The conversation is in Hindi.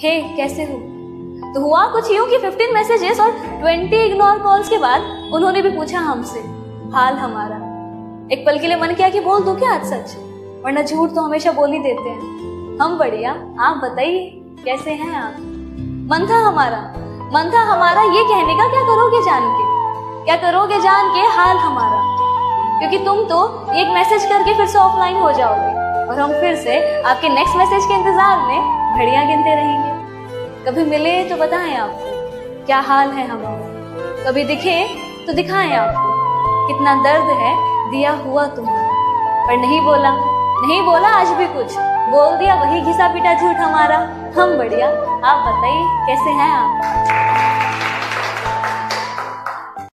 हे कैसे हो? तो हुआ कुछ यूँ कि 15 मैसेजेस और 20 इग्नोर कॉल्स के बाद उन्होंने भी पूछा हमसे, हाल हमारा। एक पल के लिए मन किया कि बोल दो क्या आज सच? वरना झूठ तो हमेशा बोल ही देते हैं। हम बढ़िया, आप बताइए, कैसे हैं आप? मन था हमारा, मन था हमारा ये कहने का, क्या करोगे जान के क्या करोगे जान के हाल हमारा? क्योंकि तुम तो एक मैसेज करके फिर से ऑफलाइन हो जाओगे। और हम फिर से आपके नेक्स्ट मैसेज के इंतज़ार में घड़ियाँ गिनते रहेंगे। कभी मिले तो बताएँ आपको क्या हाल है हमारा कभी दिखे तो दिखाएँ आपको कितना दर्द है दिया हुआ तुम्हारा। पर नहीं बोला नहीं बोला आज भी कुछ। बोल दिया, वही घिसा पिटा झूठ हमारा। हम बढ़िया, आप बताइए, कैसे हैं आप?